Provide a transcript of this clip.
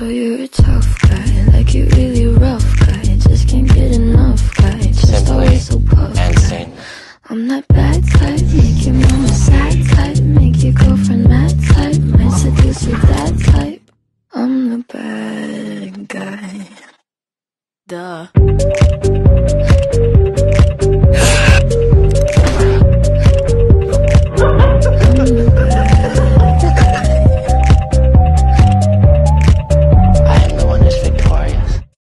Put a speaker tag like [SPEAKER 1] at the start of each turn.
[SPEAKER 1] So you're a tough guy, like you really rough guy. Just can't get enough guy, just Simply always so puff and guy. I'm that bad type, make your mama sad type, make your girlfriend mad type, might seduce you that type. I'm the bad guy.
[SPEAKER 2] Duh.